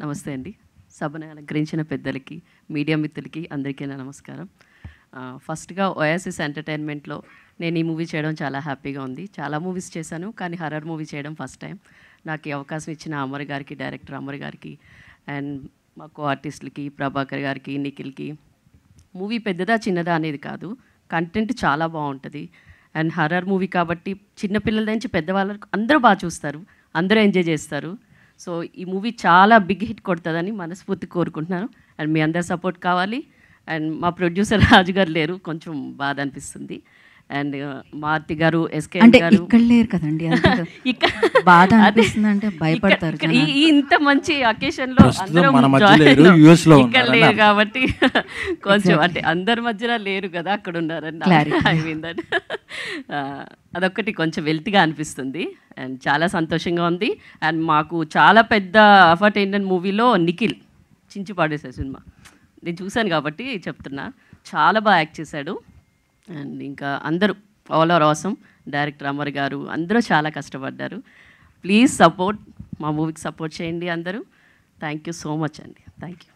నమస్తే అండి. సభను అలంకరించిన పెద్దలకి మీడియా మిత్రులకి అందరికీ నమస్కారం. ఫస్ట్గా ఓయాసిస్ ఎంటర్టైన్మెంట్లో నేను ఈ మూవీ చేయడం చాలా హ్యాపీగా ఉంది. చాలా మూవీస్ చేశాను కానీ హర్రర్ మూవీ చేయడం ఫస్ట్ టైం. నాకు ఈ అవకాశం ఇచ్చిన అమర్ గారికి డైరెక్టర్ అమర్ గారికి అండ్ మా కో ఆర్టిస్టులకి ప్రభాకర్ గారికి నిఖిల్కి. మూవీ పెద్దదా చిన్నదా అనేది కాదు. కంటెంట్ చాలా బాగుంటుంది. అండ్ హర్రర్ మూవీ కాబట్టి చిన్నపిల్లల నుంచి పెద్దవాళ్ళకు అందరూ బాగా చూస్తారు. అందరూ ఎంజాయ్ చేస్తారు. సో ఈ మూవీ చాలా బిగ్ హిట్ కొడుతుందని మనస్ఫూర్తి కోరుకుంటున్నాను. అండ్ మీ అందరి సపోర్ట్ కావాలి. అండ్ మా ప్రొడ్యూసర్ రాజు గారు లేరు. కొంచెం బాధ అనిపిస్తుంది. అండ్ మారుతి గారు ఎస్కే అంటే గారు. ఇక్కడ లేరు కదండి. ఇక్కడ బాధ. అనిపిస్తుంది అంటే భయపడతారు ఇంత మంచి అకేషన్లో ఇక్కడ లేరు. కాబట్టి కొంచెం అంటే అందరి మధ్యన లేరు కదా అక్కడ ఉన్నారని అదొక్కటి కొంచెం వెల్తిగా అనిపిస్తుంది. అండ్ చాలా సంతోషంగా ఉంది. అండ్ మాకు చాలా పెద్ద ఎఫర్ట్ ఏంటంటే మూవీలో నిఖిల్ చించి పాడేశారు సినిమా. నేను చూశాను కాబట్టి చెప్తున్నా. చాలా బాగా యాక్ట్ చేశాడు. అండ్ ఇంకా అందరూ all are awesome director Amar garu అందరూ చాలా కష్టపడ్డారు. ప్లీజ్ సపోర్ట్ మా మూవీకి సపోర్ట్ చేయండి అందరూ. థ్యాంక్ యూ సో మచ్ అండి. Thank you